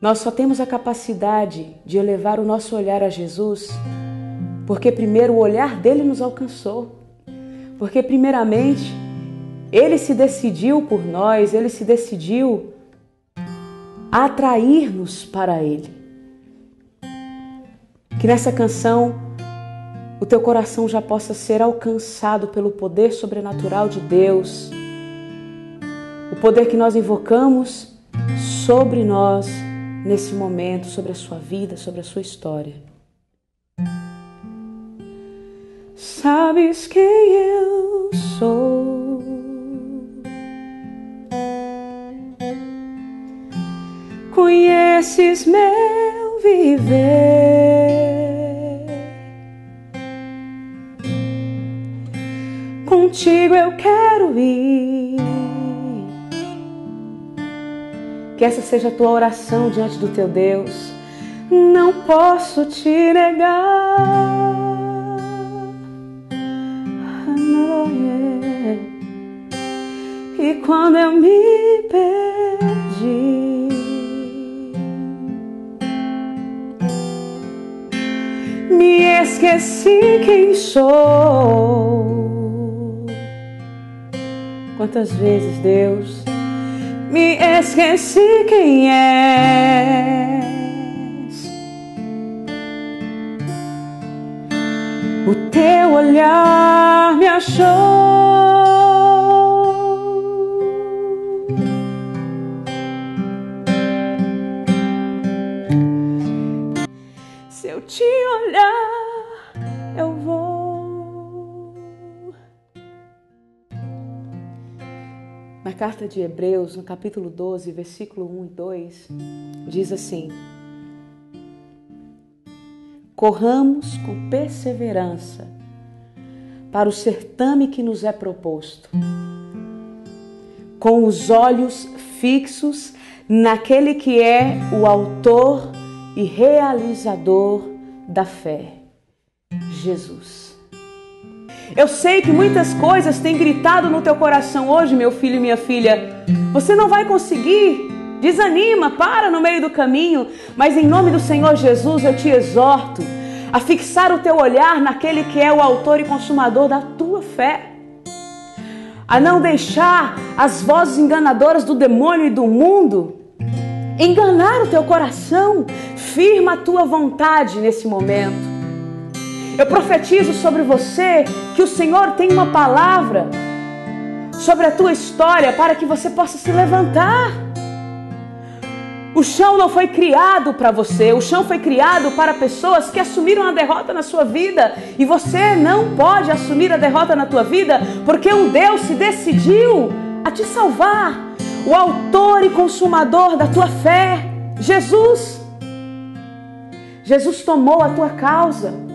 Nós só temos a capacidade de elevar o nosso olhar a Jesus porque primeiro o olhar dele nos alcançou. Porque primeiramente ele se decidiu por nós, ele se decidiu atrair-nos para ele. Que nessa canção o teu coração já possa ser alcançado pelo poder sobrenatural de Deus. O poder que nós invocamos sobre nós nesse momento, sobre a sua vida, sobre a sua história. Sabes quem eu sou. Conheces meu viver. Contigo eu quero ir. Que essa seja a tua oração diante do teu Deus. Não posso te negar. E quando eu me perdi, me esqueci quem sou. Quantas vezes, Deus, me esqueci quem és. O teu olhar me achou. te Na carta de Hebreus, no capítulo 12, versículo 1 e 2, diz assim: Corramos com perseverança para o certame que nos é proposto, com os olhos fixos naquele que é o Autor e Realizador da fé, Jesus. Eu sei que muitas coisas têm gritado no teu coração hoje, meu filho e minha filha. Você não vai conseguir. Desanima, para no meio do caminho, mas em nome do Senhor Jesus eu te exorto a fixar o teu olhar naquele que é o autor e consumador da tua fé. A não deixar as vozes enganadoras do demônio e do mundo enganar o teu coração. Firma a tua vontade nesse momento. Eu profetizo sobre você que o Senhor tem uma palavra sobre a tua história para que você possa se levantar. O chão não foi criado para você, o chão foi criado para pessoas que assumiram a derrota na sua vida. E você não pode assumir a derrota na tua vida porque um Deus se decidiu a te salvar o autor e consumador da tua fé, Jesus. Jesus tomou a tua causa.